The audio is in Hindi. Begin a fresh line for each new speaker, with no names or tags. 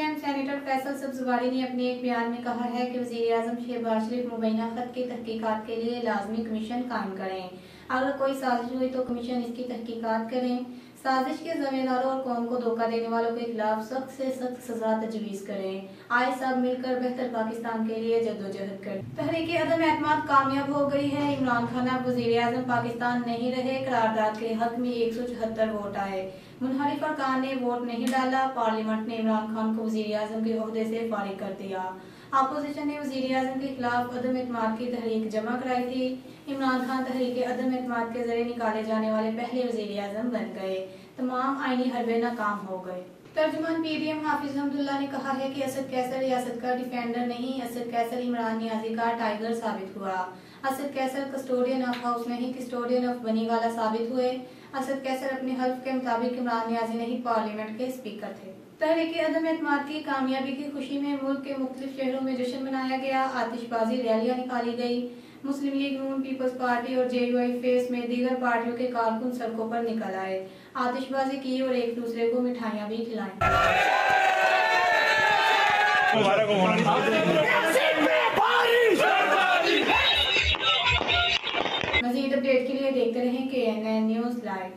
एम सैनिटर फैसल सब्जवारी ने अपने एक बयान में कहा है कि वजी अजम शहबाज शरीफ मुबैना खत की तहकीकत के लिए लाजमी कमीशन कायम करें। अगर कोई साजिश हुई तो कमीशन इसकी तहकीकत करें। साजिश के जमींदारों और कौम को धोखा देने वालों के खिलाफ सख्त से सख्त सजा तजवीज़ करें। आए सब मिलकर बेहतर पाकिस्तान के लिए जद्दोजहद करें। तहरीक अदम एतमाद कामयाब हो गई है। इमरान खान अब वजी अजम पाकिस्तान नहीं रहे। करारदाद के हक में एक सौ चौहत्तर वोट आए। मुनहरिफ अरकान ने वोट नहीं डाला। पार्लियामेंट ने इमरान खान को वजी अजम के अहदे से फारिग कर दिया। अपोजिशन ने वजी अजम के खिलाफ अदम अतमाद की तहरीक जमा कराई थी। इमरान खान तहरीक अदम अतमाद के ज़रिए निकाले जाने वाले पहले वज़ीर अजम बन गए। तमाम आईनी हरबे नाकाम हो गए। तर्जुमान P D M Hafiz Ahmadullah ने कहा है कि असद कैसर रियासत का डिफेंडर नहीं, असद कैसर इमरान नियाजी का टाइगर साबित हुआ। Asad Qaiser custodian of house नहीं कस्टोडियन ऑफ़ बनी वाला साबित हुए। असद कैसर अपने हल्फ के मुताबिक इमरान नियाजी नहीं पार्लियामेंट के स्पीकर थे। तहरीक अदम एतमाद की कामयाबी की खुशी में मुल्क के मुख्तलिफ़ शहरों में जश्न मनाया गया, आतिशबाजी रैलियाँ निकाली गई। Muslim League, Noon Peoples Party और जे यू फेस में दीगर पार्टियों के कारकुन सड़कों पर निकल आए। आतिशबाजी की और एक दूसरे को मिठाइयाँ भी खिलाई। like